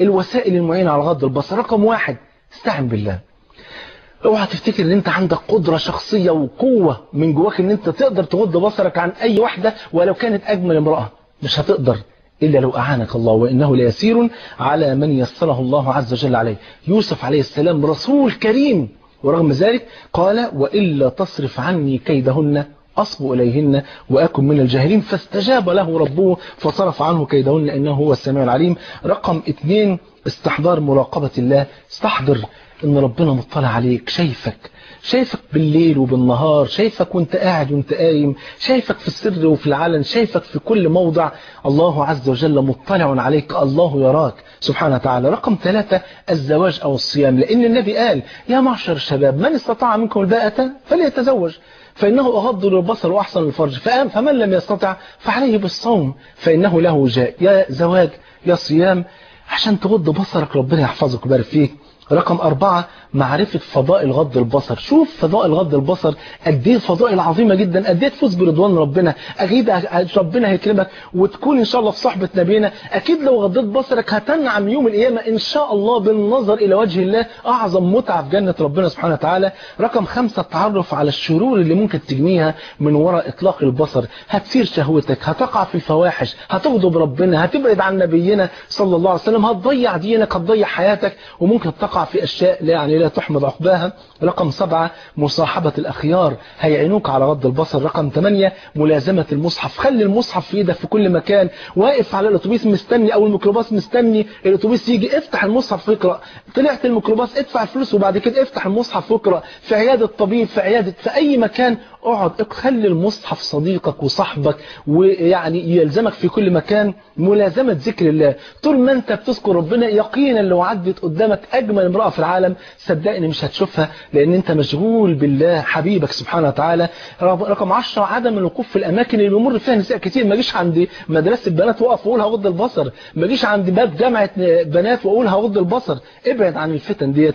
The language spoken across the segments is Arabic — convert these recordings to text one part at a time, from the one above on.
الوسائل المعينة على غض البصر. رقم واحد استعن بالله. اوعى تفتكر إن أنت عندك قدرة شخصية وقوة من جواك إن أنت تقدر تغض بصرك عن أي واحدة ولو كانت أجمل امرأة. مش هتقدر إلا لو أعانك الله وإنه ليسير على من يسره الله عز وجل عليه. يوسف عليه السلام رسول كريم ورغم ذلك قال وإلا تصرف عني كيدهن أصب إليهن وأكن من الجاهلين. فاستجاب له ربه فصرف عنه كيدهن إنه هو السميع العليم. رقم اثنين استحضار مراقبة الله. استحضر إن ربنا مطلع عليك. شايفك شايفك بالليل وبالنهار. شايفك وأنت قاعد وأنت قايم. شايفك في السر وفي العلن. شايفك في كل موضع. الله عز وجل مطلع عليك. الله يراك سبحانه وتعالى. رقم ثلاثة الزواج أو الصيام. لأن النبي قال يا معشر الشباب من استطاع منكم الباءة فليتزوج. فإنه أغض للبصر وأحسن للفرج فمن لم يستطع فعليه بالصوم. فإنه له وجاء يا زواج يا صيام. عشان تغض بصرك ربنا يحفظك ويبارك فيك. رقم أربعة معرفة فضائل غض البصر. شوف فضائل غض البصر قد إيه فضائل عظيمة جدا قد إيه تفوز برضوان ربنا. أكيد ربنا هيكرمك وتكون إن شاء الله في صحبة نبينا. أكيد لو غضيت بصرك هتنعم يوم القيامة إن شاء الله بالنظر إلى وجه الله. أعظم متعة في جنة ربنا سبحانه وتعالى. رقم خمسة التعرف على الشرور اللي ممكن تجنيها من وراء إطلاق البصر. هتثير شهوتك هتقع في الفواحش هتغضب ربنا هتبعد عن نبينا صلى الله عليه وسلم هتضيع دينك هتضيع حياتك وممكن تقع في أشياء لا يعني لا تحمد عقباها. رقم سبعة مصاحبة الأخيار. هيعينوك على غض البصر. رقم ثمانية ملازمة المصحف. خلي المصحف في إيدك في كل مكان. واقف على الأتوبيس مستني أو الميكروباص مستني. الأتوبيس يجي افتح المصحف واقرا طلعت الميكروباص ادفع الفلوس وبعد كده افتح المصحف واقرأ. في عيادة طبيب في عيادة في أي مكان اقعد خلي المصحف صديقك وصاحبك ويعني يلزمك في كل مكان. ملازمة ذكر الله. طول ما انت بتذكر ربنا يقينا لو عدت قدامك اجمل امرأة في العالم صدقني مش هتشوفها لأن أنت مشغول بالله حبيبك سبحانه وتعالى. رقم 10 عدم الوقوف في الأماكن اللي بيمر فيها نساء كتير. ما جيش عند مدرسة بنات واقف واقول هغض البصر. ما جيش عند باب جامعة بنات واقول هغض البصر. ابعد عن الفتن ديت.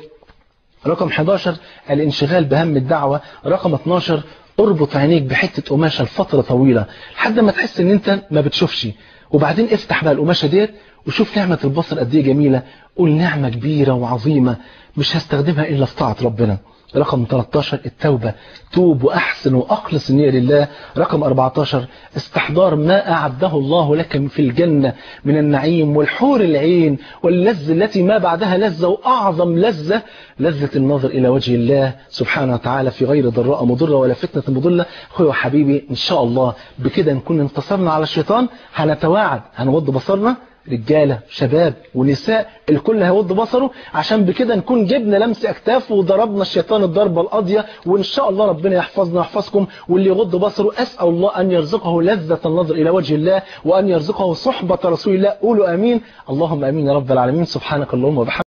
رقم 11 الانشغال بهم الدعوة. رقم 12 اربط عينيك بحتة قماشة لفترة طويلة. لحد ما تحس إن أنت ما بتشوفش. وبعدين افتح بقى القماشة ديت وشوف نعمة البصر قد إيه جميلة. قول نعمة كبيرة وعظيمة. مش هستخدمها إلا في طاعة ربنا. رقم 13 التوبة. توب وأحسن وأخلص النية لله. رقم 14 استحضار ما أعده الله لك في الجنة من النعيم والحور العين واللذة التي ما بعدها لذة وأعظم لذة. لذة النظر إلى وجه الله سبحانه وتعالى في غير ضراء مضرة ولا فتنة مضلة. أخوي وحبيبي إن شاء الله بكده نكون انتصرنا على الشيطان. هنتواعد هنوض بصرنا. رجالة شباب ونساء الكل هيوض بصره عشان بكده نكون جبنا لمس أكتاف وضربنا الشيطان الضربة القاضية وإن شاء الله ربنا يحفظنا ويحفظكم واللي يغض بصره أسأل الله أن يرزقه لذة النظر إلى وجه الله وأن يرزقه صحبة رسول الله. قولوا آمين. اللهم آمين يا رب العالمين. سبحانك اللهم وبحمدك.